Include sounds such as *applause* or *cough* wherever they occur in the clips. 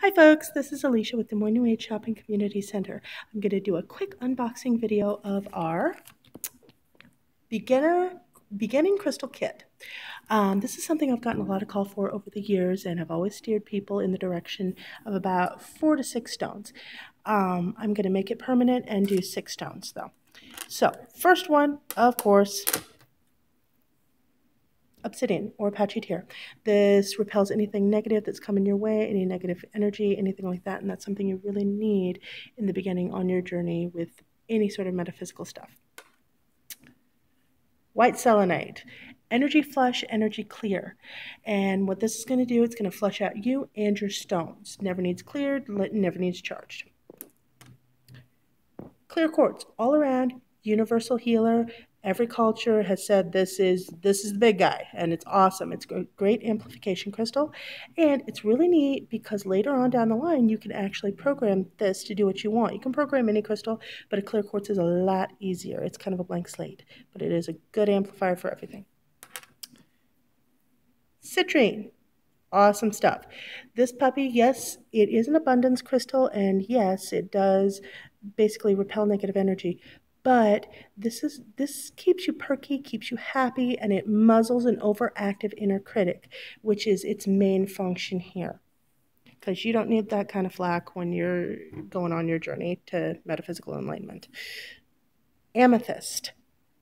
Hi folks, this is Alicia with Des Moines New Age Shopping Community Center. I'm going to do a quick unboxing video of our beginner beginning crystal kit. Um, this is something I've gotten a lot of call for over the years and I've always steered people in the direction of about four to six stones. Um, I'm going to make it permanent and do six stones though. So first one, of course, obsidian or Apache tear. This repels anything negative that's coming your way, any negative energy, anything like that. And that's something you really need in the beginning on your journey with any sort of metaphysical stuff. White selenite, energy flush, energy clear. And what this is going to do, it's going to flush out you and your stones. Never needs cleared, never needs charged. Clear quartz, all around, universal healer, every culture has said this is this is the big guy and it's awesome. It's a great amplification crystal and it's really neat because later on down the line you can actually program this to do what you want. You can program any crystal but a clear quartz is a lot easier. It's kind of a blank slate but it is a good amplifier for everything. Citrine. Awesome stuff. This puppy yes it is an abundance crystal and yes it does basically repel negative energy but this is this keeps you perky, keeps you happy, and it muzzles an overactive inner critic, which is its main function here. Because you don't need that kind of flack when you're going on your journey to metaphysical enlightenment. Amethyst.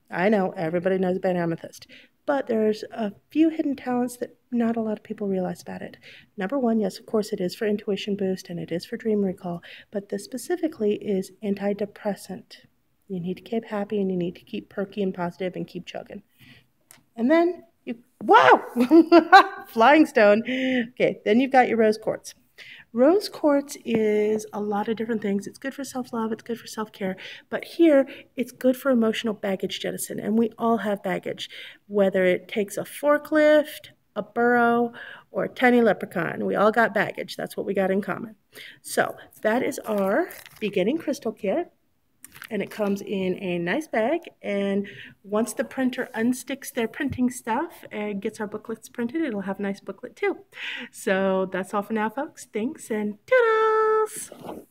I know everybody knows about amethyst, but there's a few hidden talents that not a lot of people realize about it. Number one, yes, of course, it is for intuition boost and it is for dream recall, but this specifically is antidepressant. You need to keep happy and you need to keep perky and positive and keep chugging. And then you, wow, *laughs* flying stone. Okay, then you've got your rose quartz. Rose quartz is a lot of different things. It's good for self love, it's good for self care, but here it's good for emotional baggage jettison. And we all have baggage, whether it takes a forklift, a burro, or a tiny leprechaun. We all got baggage. That's what we got in common. So that is our beginning crystal kit and it comes in a nice bag. And once the printer unsticks their printing stuff and gets our booklets printed, it'll have a nice booklet too. So that's all for now, folks. Thanks and toodles!